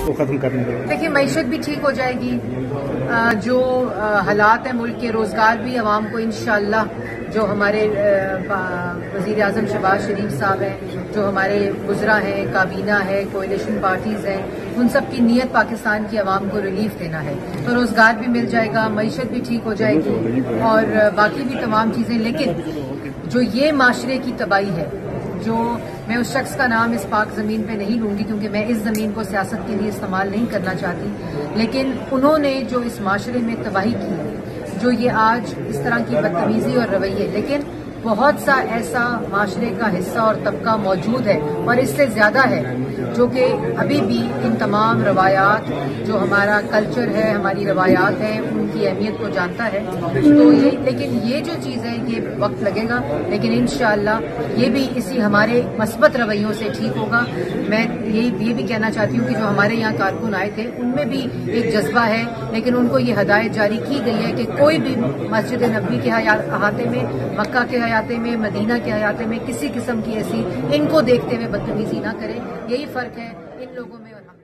को खत्म करने लिए। देखिए, मीशत भी ठीक हो जाएगी। जो हालात है मुल्क के, रोज़गार भी आवाम को इनशाला जो हमारे वज़ीर अजम शहबाज शरीफ साहब हैं, जो हमारे गुजरा हैं, काबीना है कोलिशन पार्टीज़ हैं, उन सब की नीयत पाकिस्तान की आवाम को रिलीफ देना है। तो रोज़गार भी मिल जाएगा, मीशत भी ठीक हो जाएगी, और बाकी भी तमाम चीज़ें, लेकिन जो ये माशरे की तबाही है, जो मैं उस शख्स का नाम इस पाक ज़मीन पे नहीं लूँगी क्योंकि मैं इस ज़मीन को सियासत के लिए इस्तेमाल नहीं करना चाहती। लेकिन उन्होंने जो इस माशरे में तबाही की, जो ये आज इस तरह की बदतमीजी और रवैये, लेकिन बहुत सा ऐसा माशरे का हिस्सा और तबका मौजूद है और इससे ज़्यादा है जो कि अभी भी इन तमाम रवायात जो हमारा कल्चर है, हमारी रवायात है, उनकी अहमियत को जानता है। तो ये, लेकिन ये जो चीज़ है, ये वक्त लगेगा, लेकिन इन ये भी इसी हमारे मस्बत रवैयों से ठीक होगा। मैं ये ये भी कहना चाहती हूँ कि जो हमारे यहाँ कारकुन आए थे, उनमें भी एक जज्बा है, लेकिन उनको ये हदायत जारी की गई है कि कोई भी मस्जिद नबी के अहाते में, मक्का के हयाते में, मदीना के हयाते में, किसी किस्म की ऐसी, इनको देखते हुए बदतमीजी ना करें। यही फ़र्क है इन लोगों में और हम।